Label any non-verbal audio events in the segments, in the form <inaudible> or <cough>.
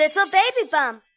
Little Baby Bum.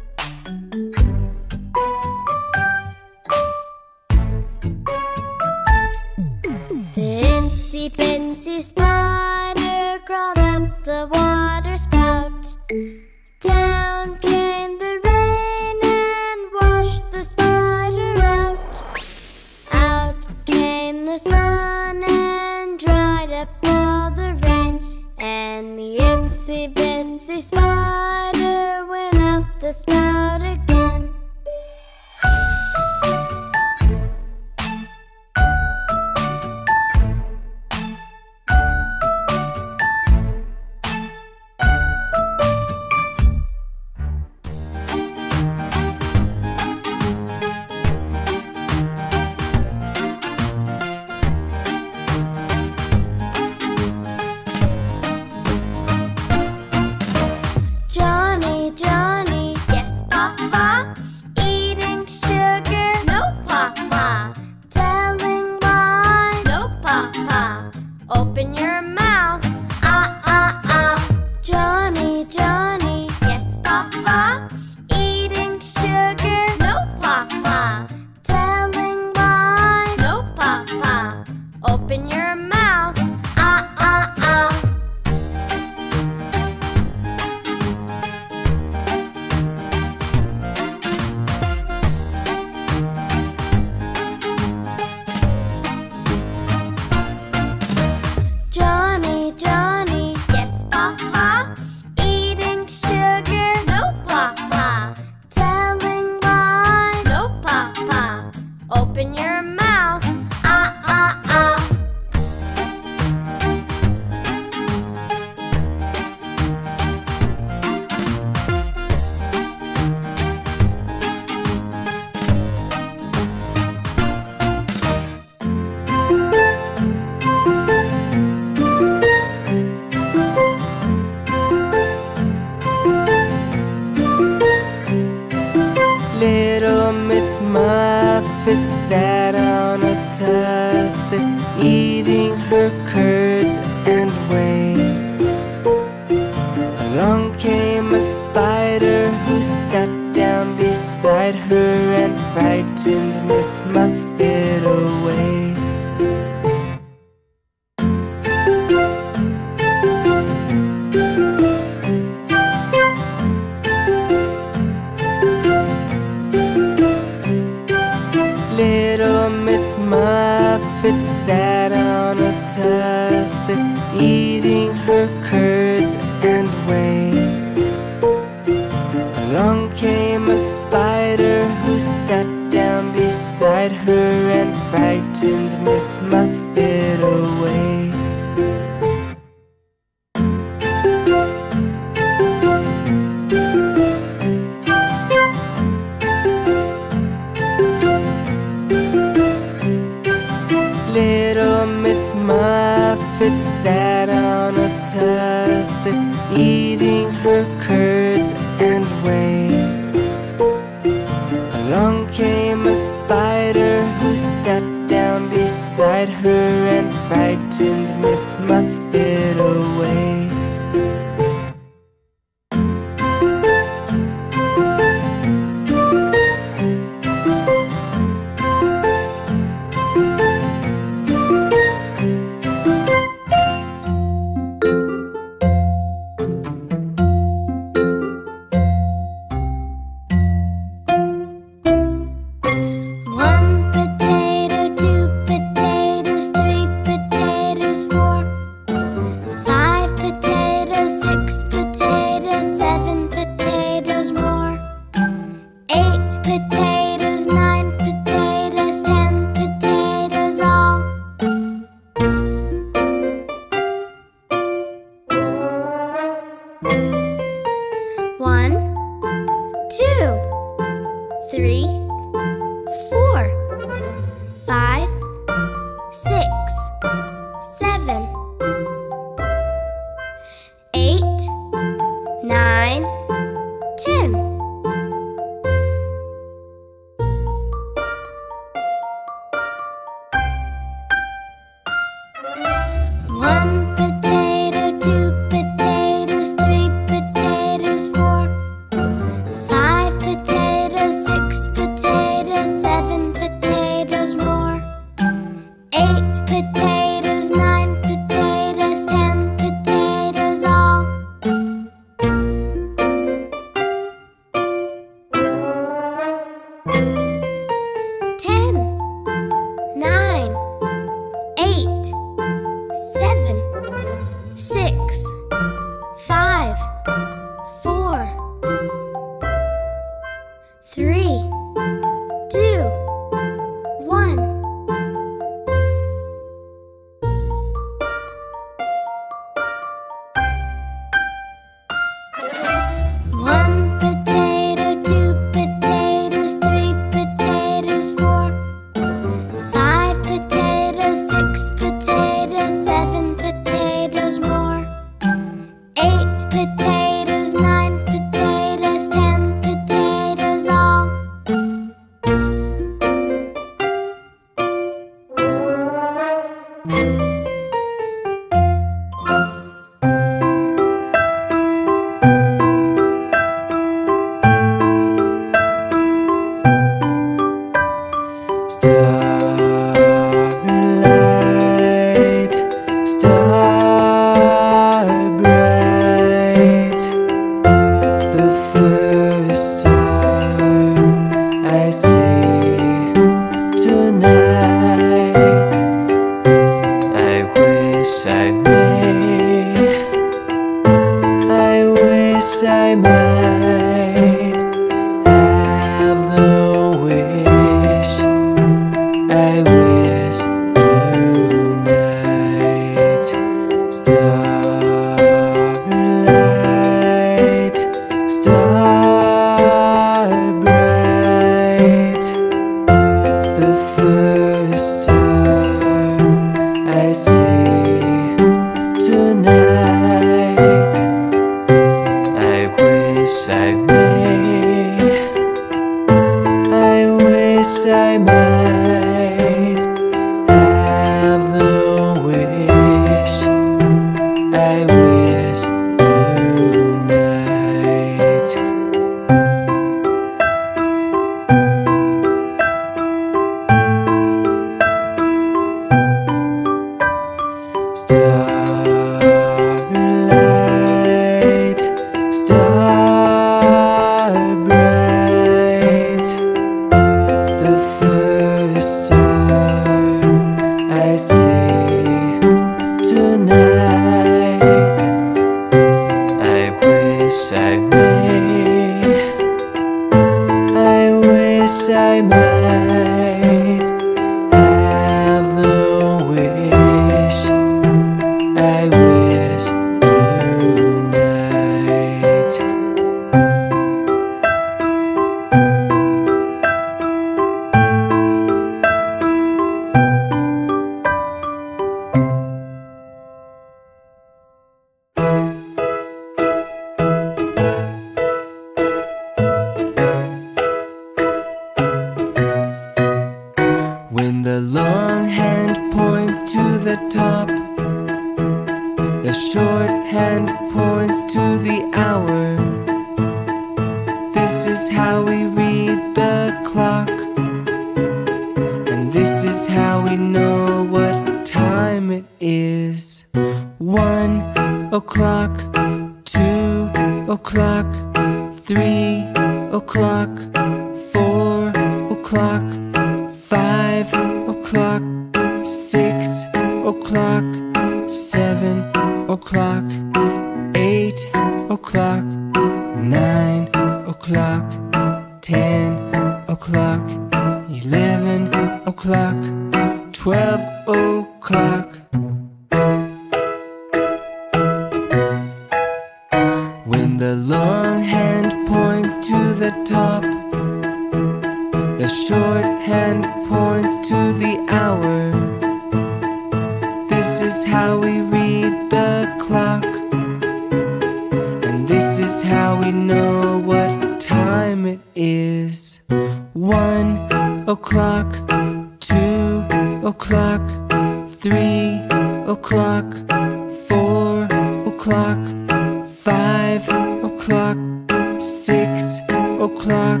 six o'clock,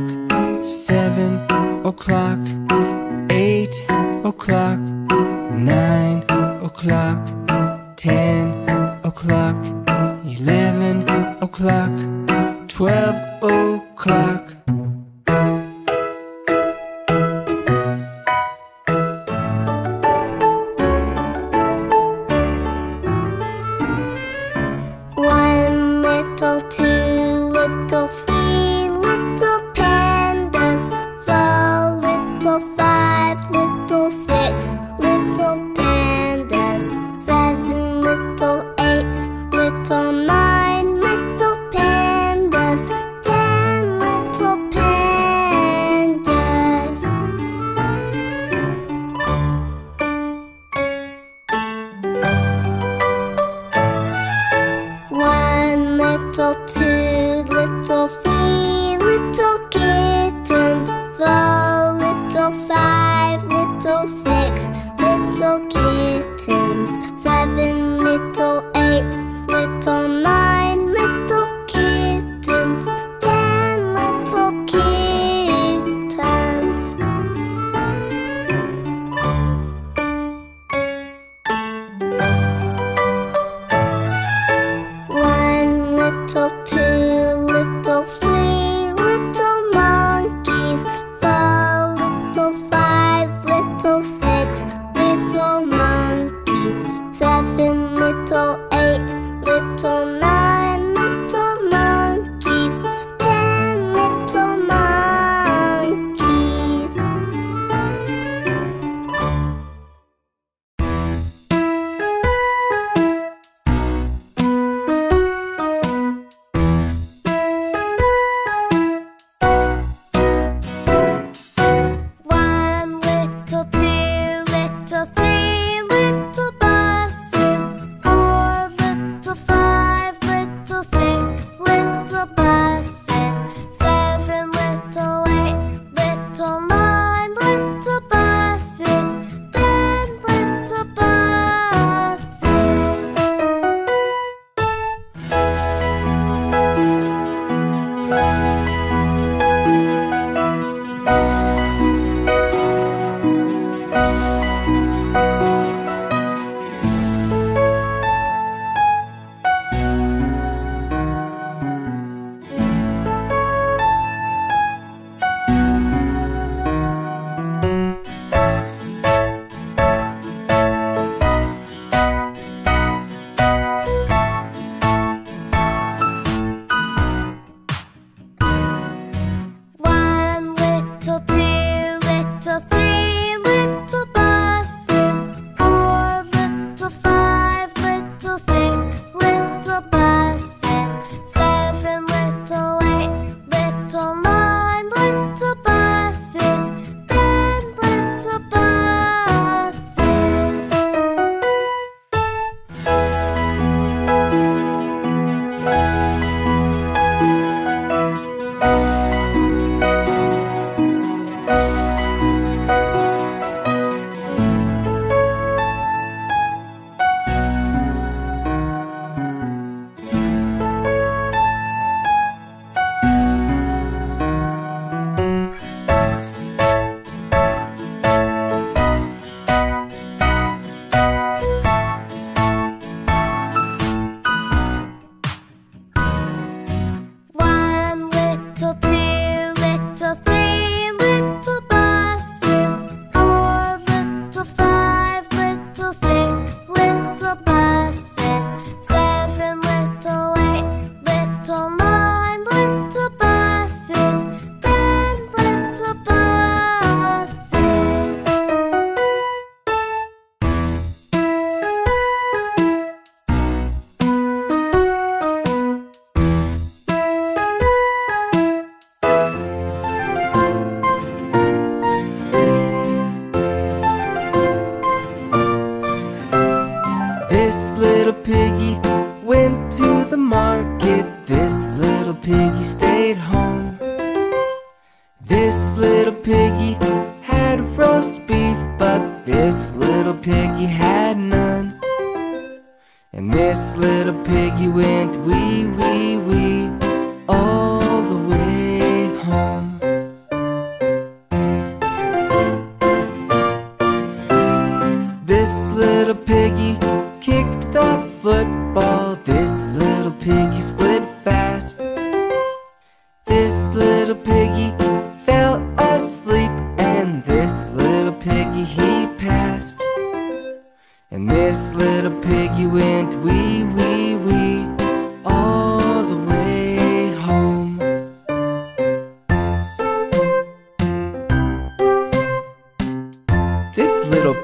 seven o'clock, eight o'clock, nine o'clock, ten o'clock, eleven o'clock, twelve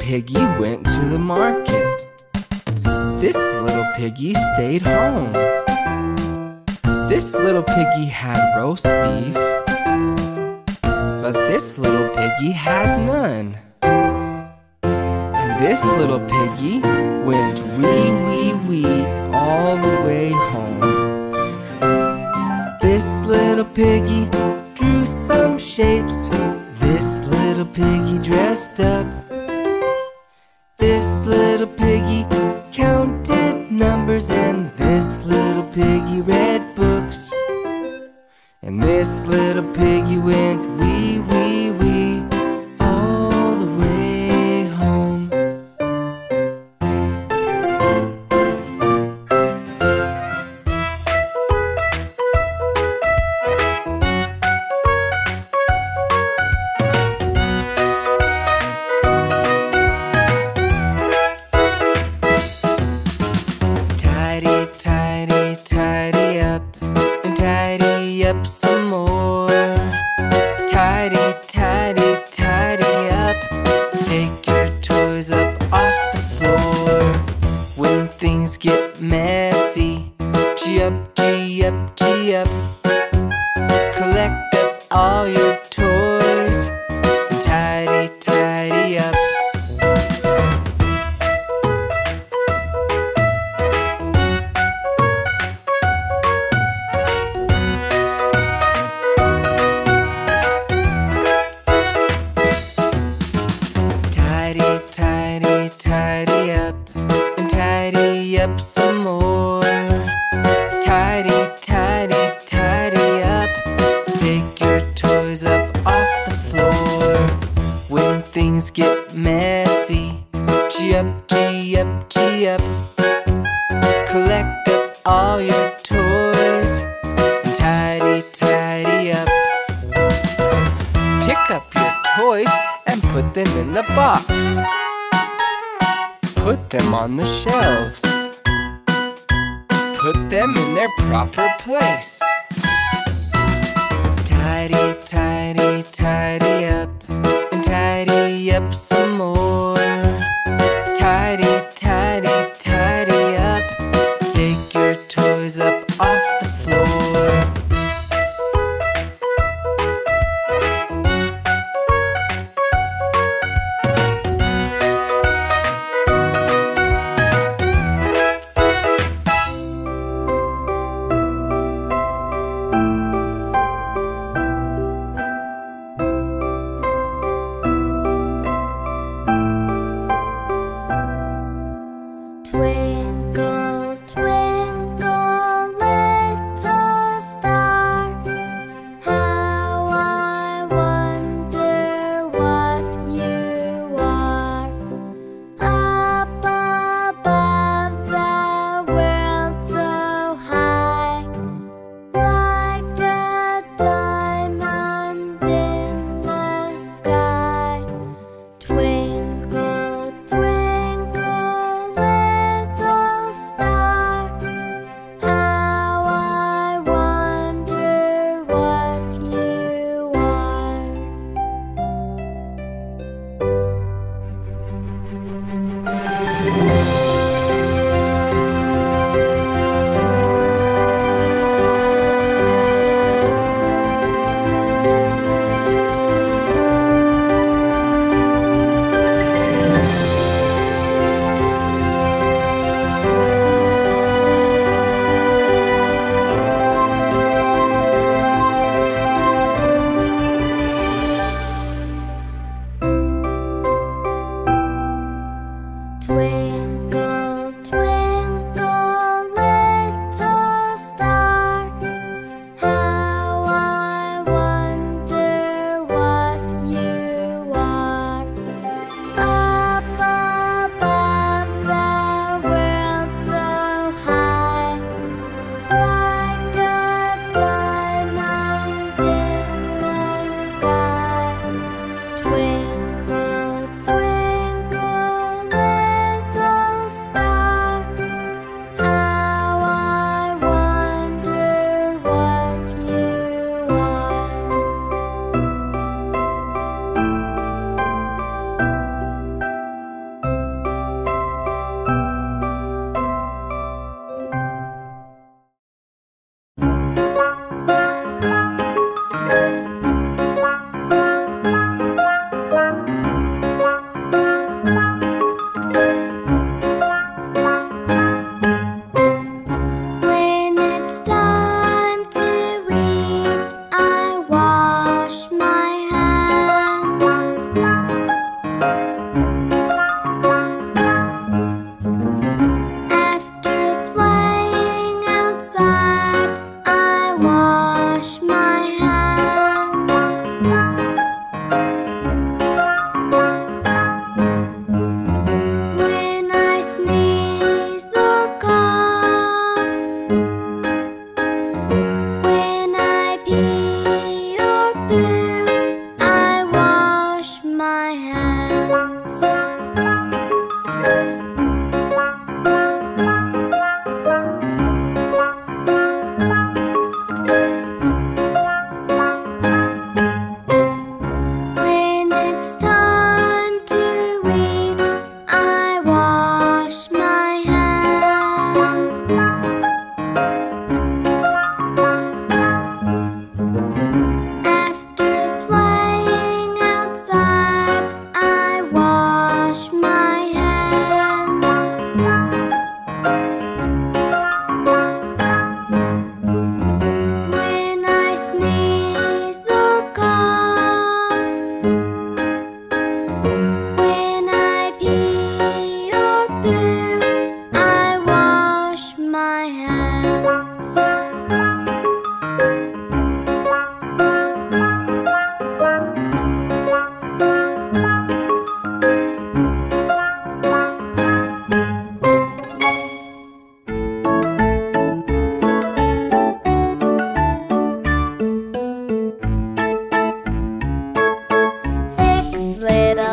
piggy went to the market. This little piggy stayed home. This little piggy had roast beef, but this little piggy had none. And this little piggy went wee wee wee all the way home. This little piggy drew some shapes. This little piggy dressed up this little piggy counted numbers and this little piggy read books. And this little piggy went wee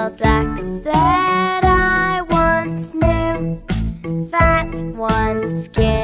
little ducks that I once knew, fat ones, skinny.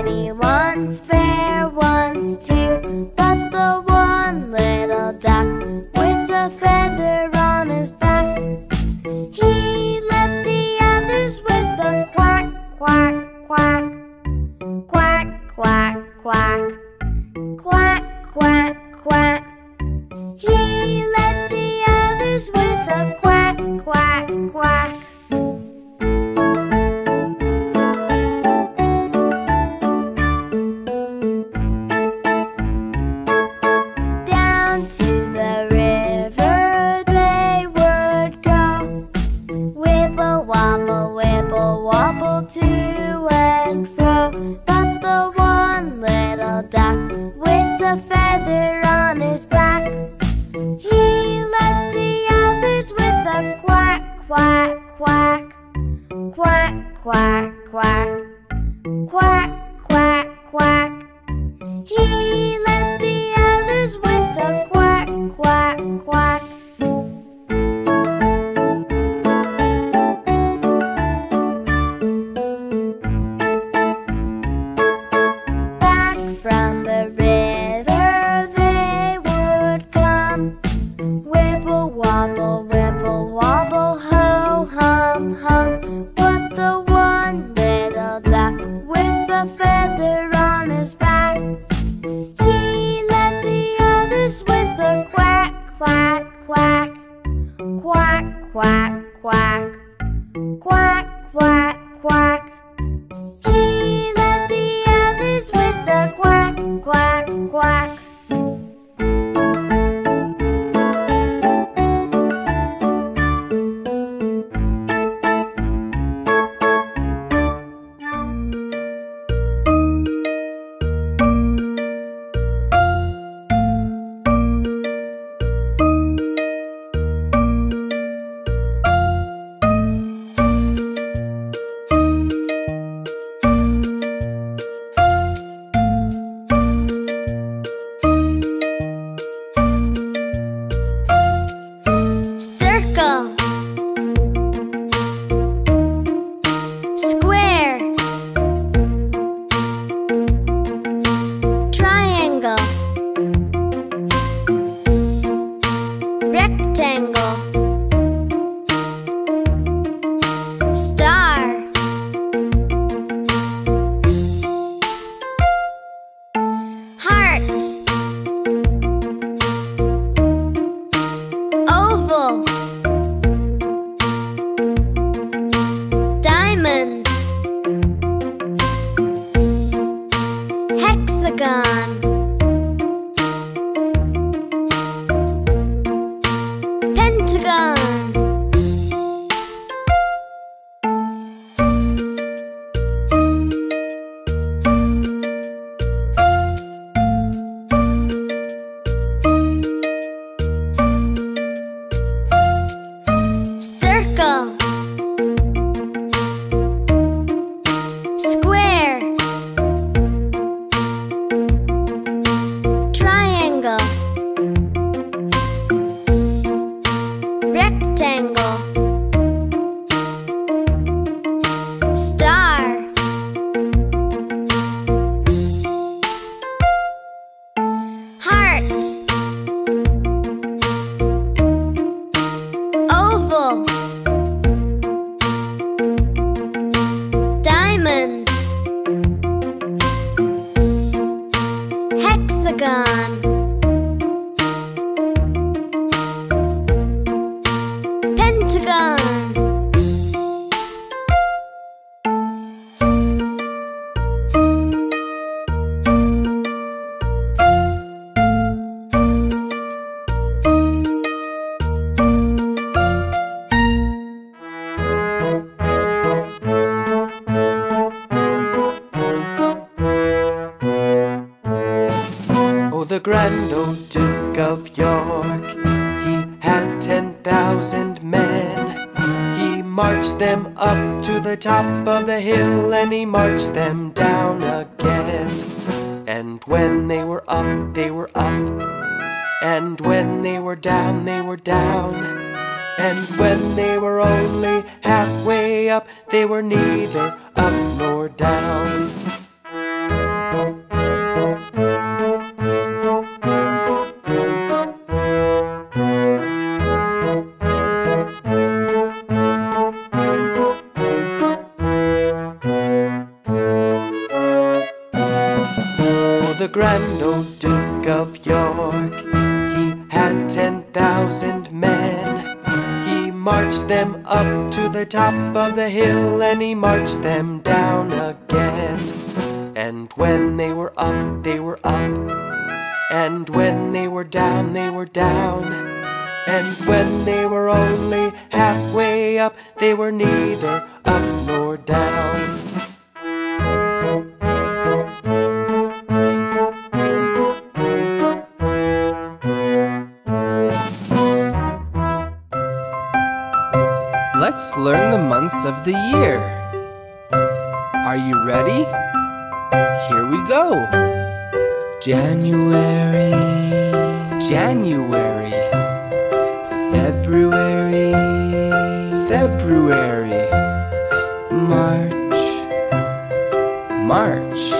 Top of the hill and he marched them down again. And when they were up, they were up. And when they were down, they were down. And when they were only halfway up, they were neither marched them up to the top of the hill and he marched them down again. And when they were up, they were up. And when they were down, they were down. And when they were only halfway up, they were neither up nor down. Let's learn the months of the year. Are you ready? Here we go. January, January, February, February, March, March,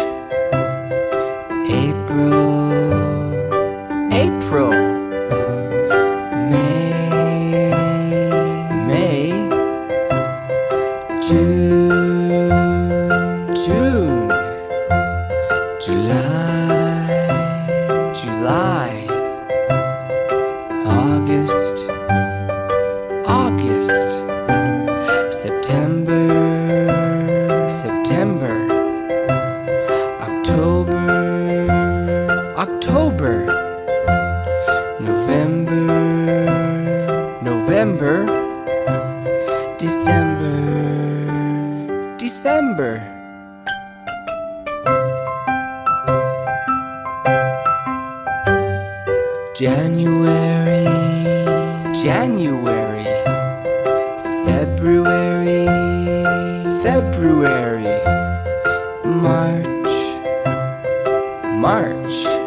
February, March, March,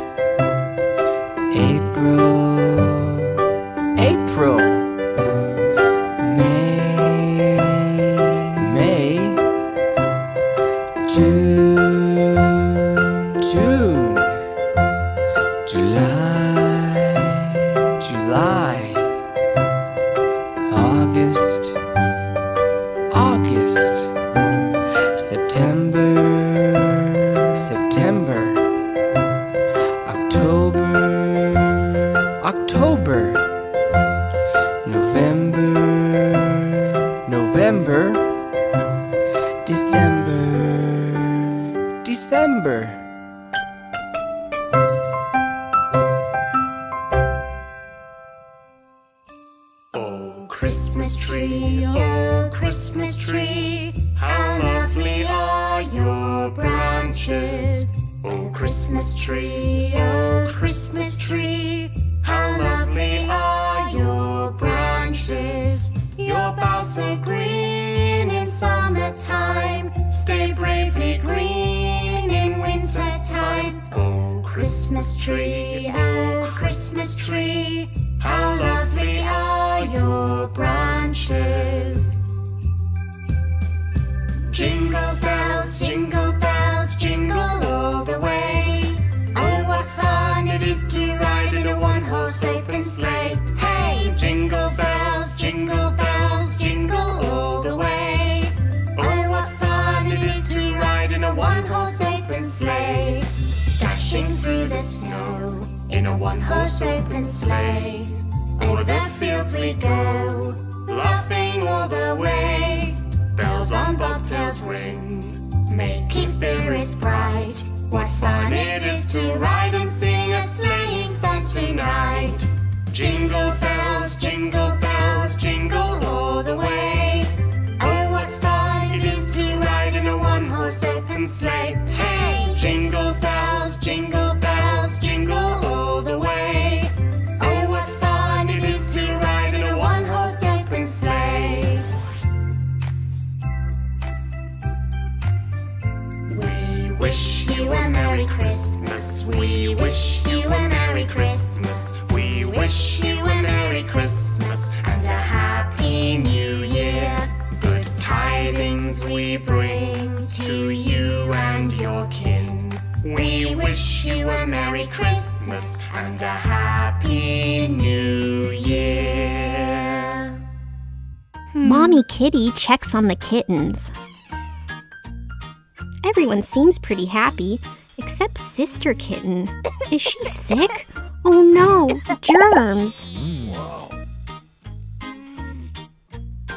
through the snow in a one horse open sleigh. Over the fields we go, laughing all the way. Bells on bobtails ring, making spirits bright. What fun it is to ride and sing a sleighing song tonight. Jingle bells, jingle bells, jingle all the way. Oh, what fun it is to ride in a one horse open sleigh. We bring to you and your kin. We wish you a Merry Christmas and a Happy New Year. Mommy Kitty checks on the kittens. Everyone seems pretty happy, except Sister Kitten. Is she sick? Oh no, germs.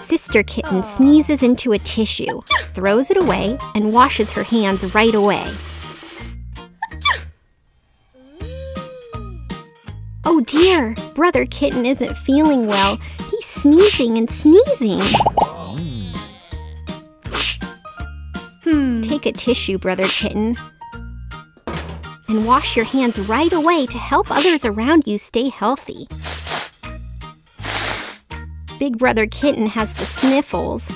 Sister Kitten sneezes into a tissue, throws it away, and washes her hands right away. Oh dear, Brother Kitten isn't feeling well. He's sneezing and sneezing. Hmm. Take a tissue, Brother Kitten, and wash your hands right away to help others around you stay healthy. Big Brother Kitten has the sniffles,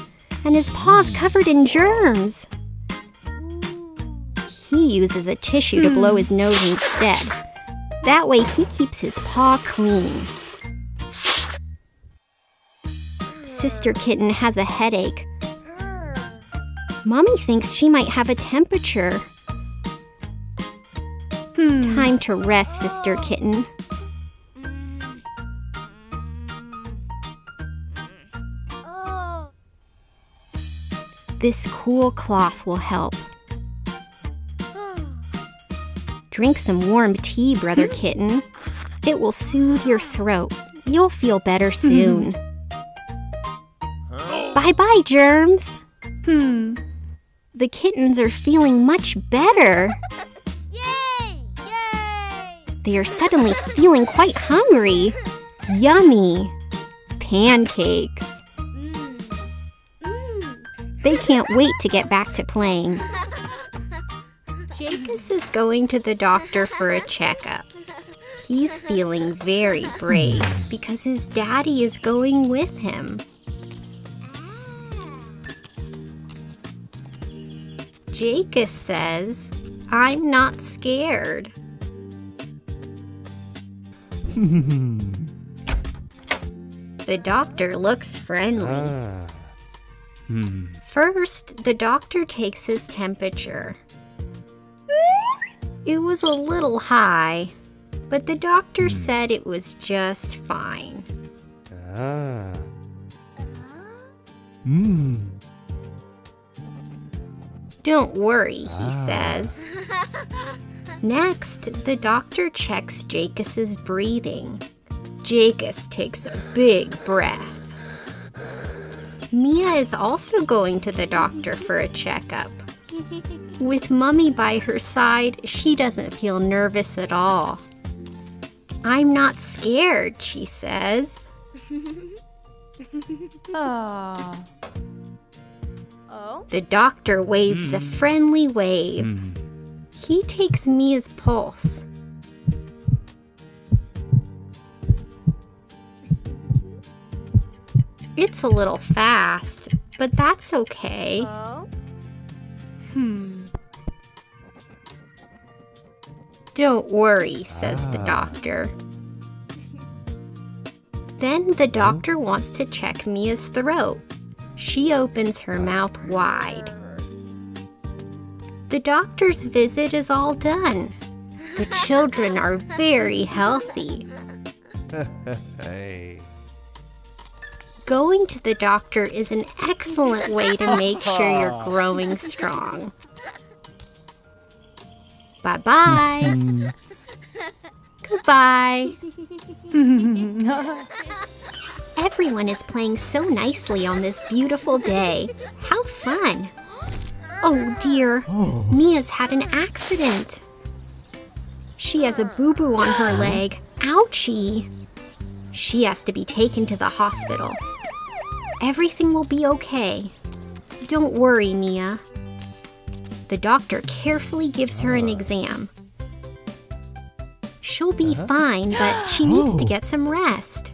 and his paw's covered in germs. He uses a tissue to blow hmm. his nose instead. That way he keeps his paw clean. Sister Kitten has a headache. Mommy thinks she might have a temperature. Hmm. Time to rest, Sister Kitten. This cool cloth will help. Drink some warm tea, Brother Kitten. It will soothe your throat. You'll feel better soon. Bye bye, germs. Hmm. The kittens are feeling much better. <laughs> Yay! Yay! They are suddenly feeling quite hungry. Yummy. Pancakes. They can't wait to get back to playing. <laughs> Jacobs is going to the doctor for a checkup. He's feeling very brave because his daddy is going with him. Jacobs says, I'm not scared. <laughs> the doctor looks friendly. Ah. Hmm. First, the doctor takes his temperature. It was a little high, but the doctor said it was just fine. Ah. Hmm. Don't worry, he says. Next, the doctor checks Jacobus's breathing. Jacobus takes a big breath. Mia is also going to the doctor for a checkup. With Mummy by her side, she doesn't feel nervous at all. I'm not scared, she says. <laughs> Oh. The doctor waves a hmm. friendly wave. Hmm. He takes Mia's pulse. It's a little fast, but that's okay. Hmm. Don't worry, says the doctor. Then the doctor wants to check Mia's throat. She opens her mouth wide. The doctor's visit is all done. The children are very healthy. <laughs> Hey. Going to the doctor is an excellent way to make sure you're growing strong. Bye bye. <laughs> Goodbye. <laughs> Everyone is playing so nicely on this beautiful day. How fun! Oh dear, oh. Mia's had an accident. She has a boo boo on her <gasps> leg. Ouchie! She has to be taken to the hospital. Everything will be okay. Don't worry, Mia. The doctor carefully gives her an exam. She'll be uh-huh. fine, but she <gasps> needs to get some rest.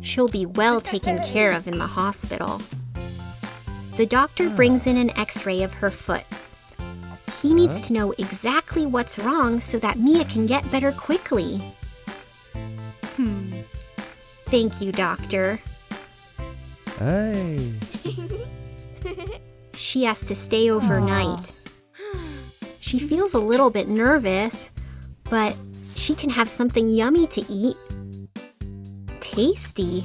She'll be well taken care of in the hospital. The doctor hmm. brings in an x ray of her foot. He needs uh-huh. to know exactly what's wrong so that Mia can get better quickly. Thank you, doctor. Hey. <laughs> She has to stay overnight. She feels a little bit nervous, but she can have something yummy to eat. Tasty.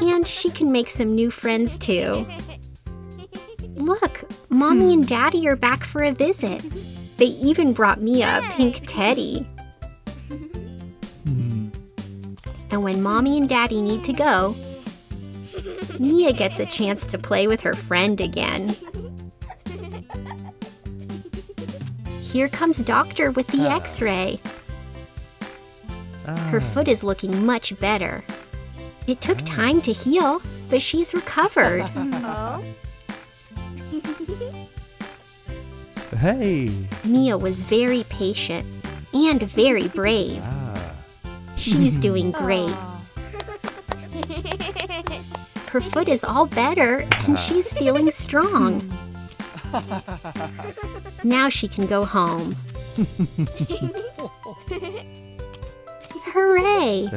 And she can make some new friends too. Look, Mommy and hmm. Daddy are back for a visit. They even brought Mia a pink teddy. And when mommy and daddy need to go, Mia gets a chance to play with her friend again. Here comes Doctor with the ah. x ray. Her ah. foot is looking much better. It took ah. time to heal, but she's recovered. <laughs> Hey. Mia was very patient and very brave. Ah. She's doing <laughs> great. Her foot is all better and uh-huh. she's feeling strong. <laughs> Now she can go home. <laughs> Hooray!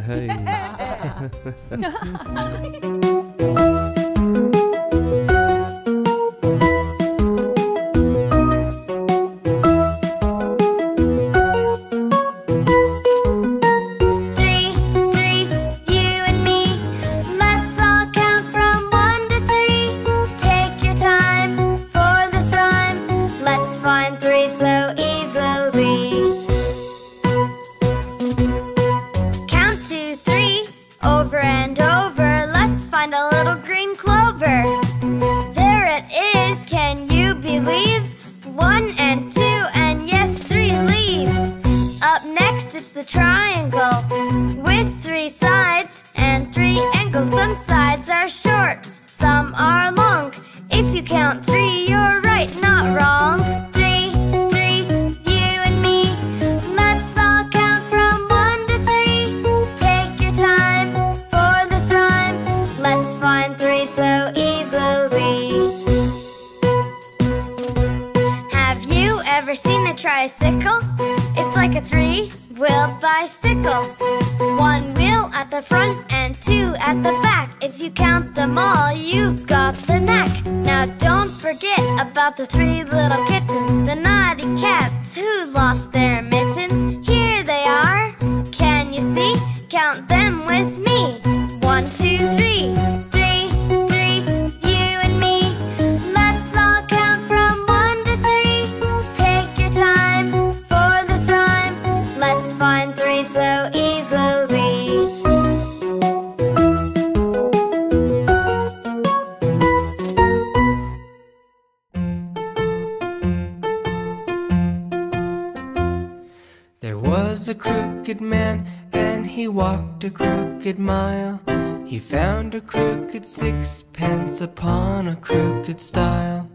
He found a crooked sixpence upon a crooked stile.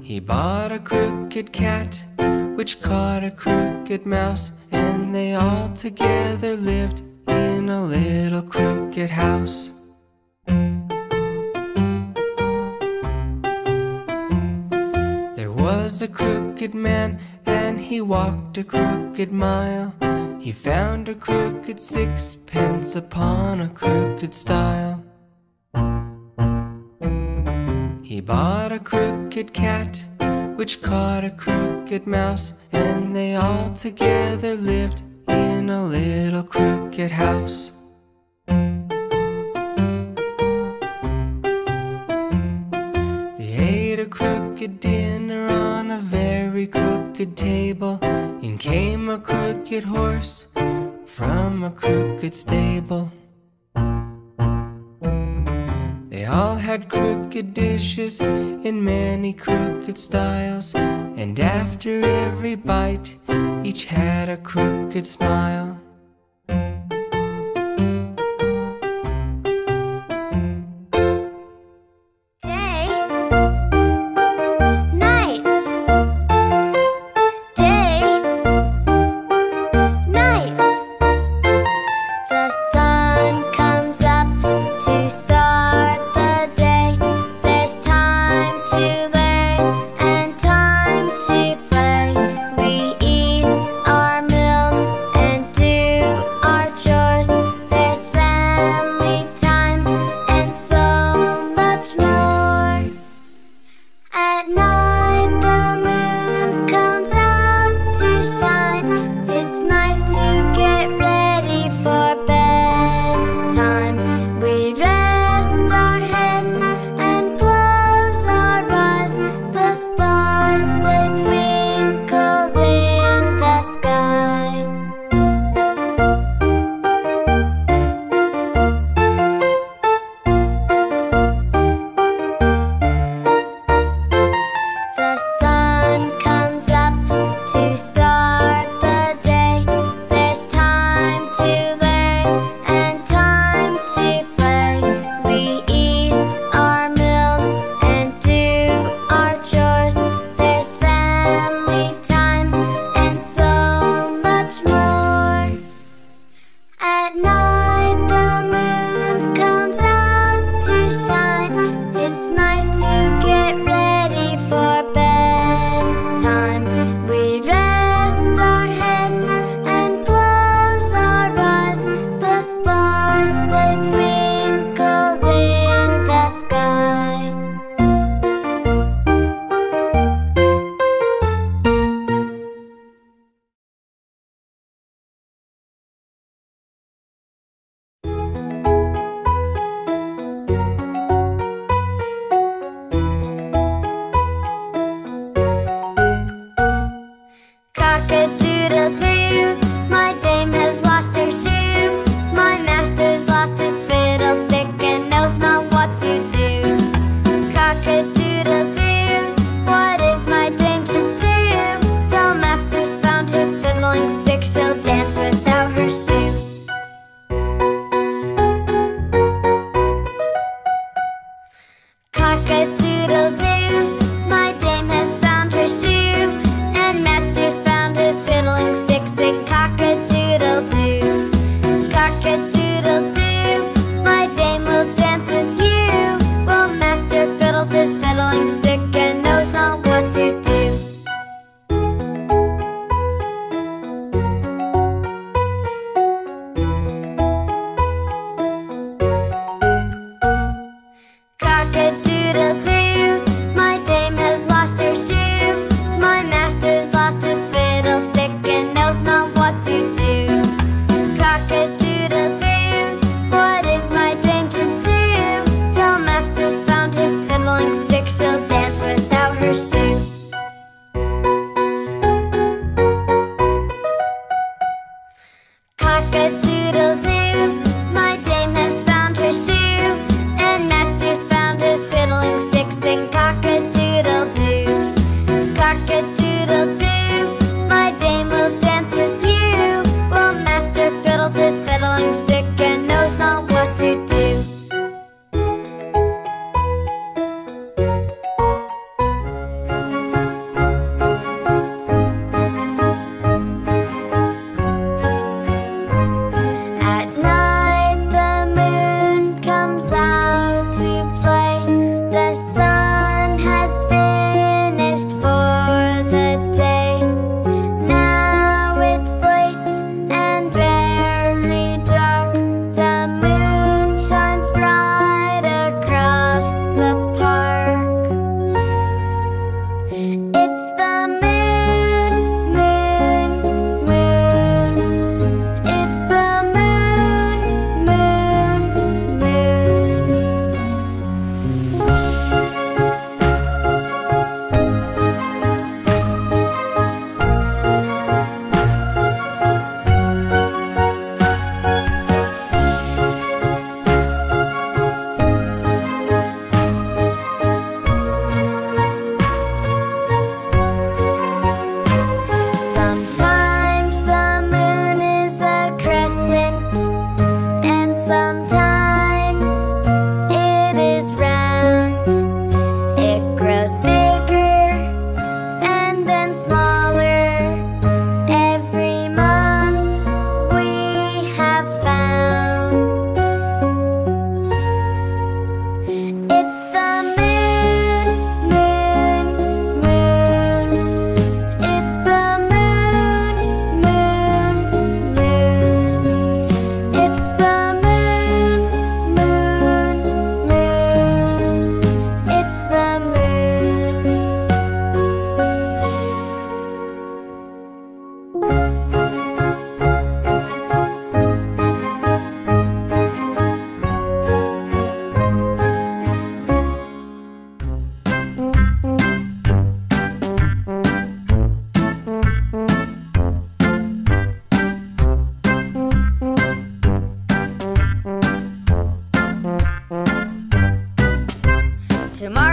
He bought a crooked cat, which caught a crooked mouse, and they all together lived in a little crooked house. There was a crooked man, and he walked a crooked mile. He found a crooked sixpence upon a crooked stile. He bought a crooked cat, which caught a crooked mouse, and they all together lived in a little crooked house. They ate a crooked dinner very crooked table. In came a crooked horse from a crooked stable. They all had crooked dishes in many crooked styles, and after every bite, each had a crooked smile.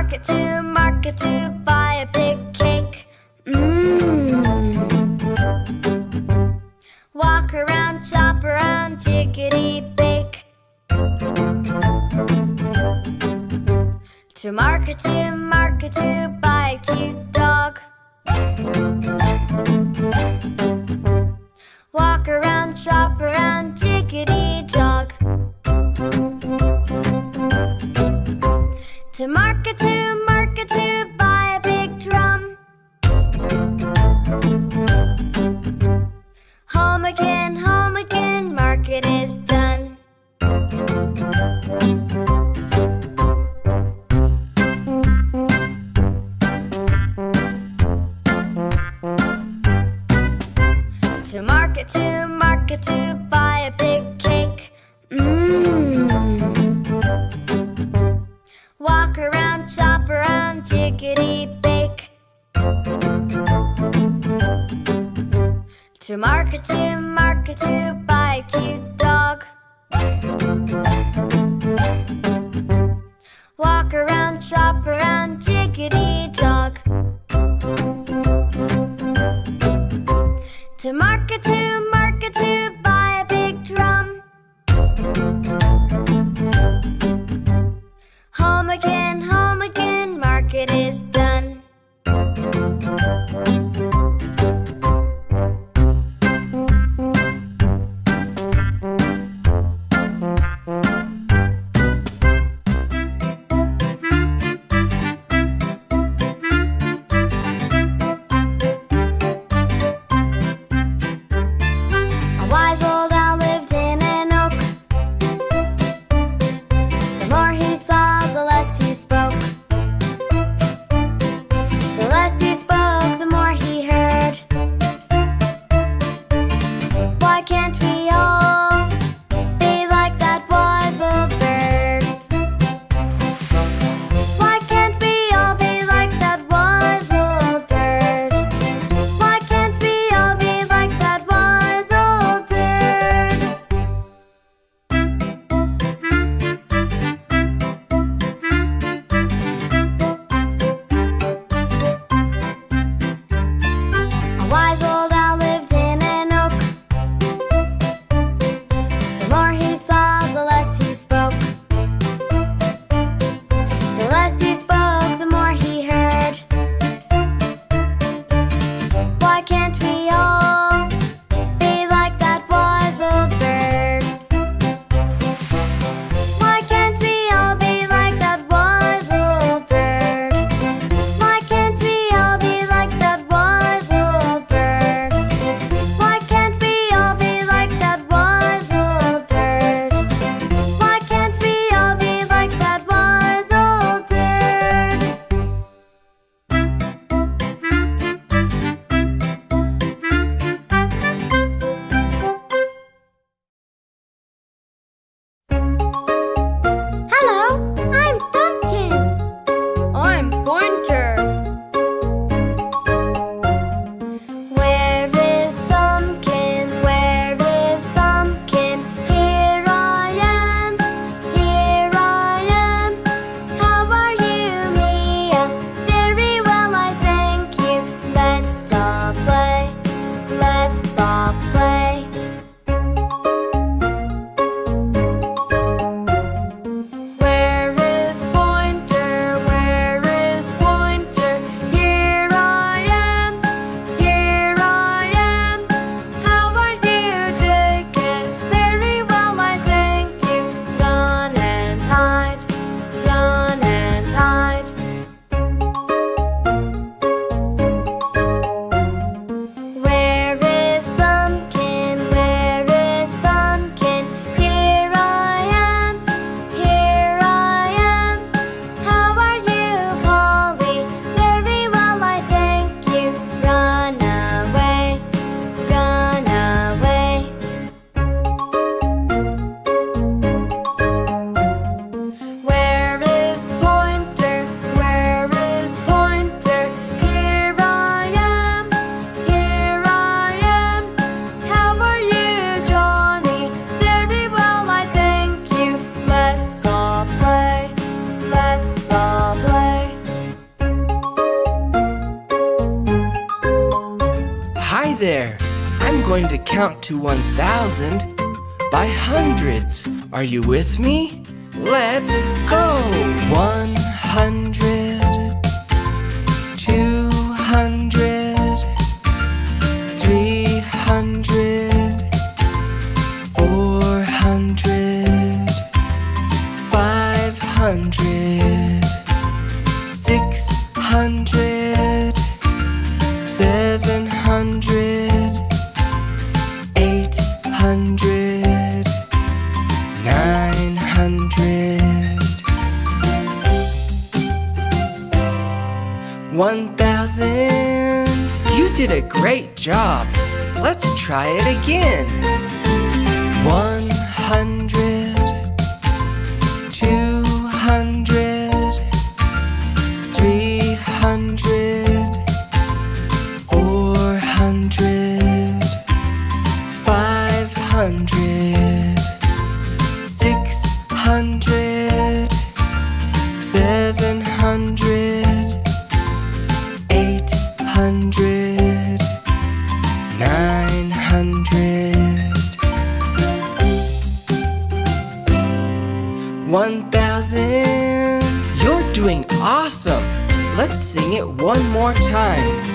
market to market to buy a big cake. Mmm. Walk around, shop around, jiggity bake. To market to market to thousand by hundreds. Are you with me? Let's go! One hundred, two hundred, three hundred, four hundred, five hundred, six hundred. 1,000. You did a great job. Let's try it again. 100. One more time.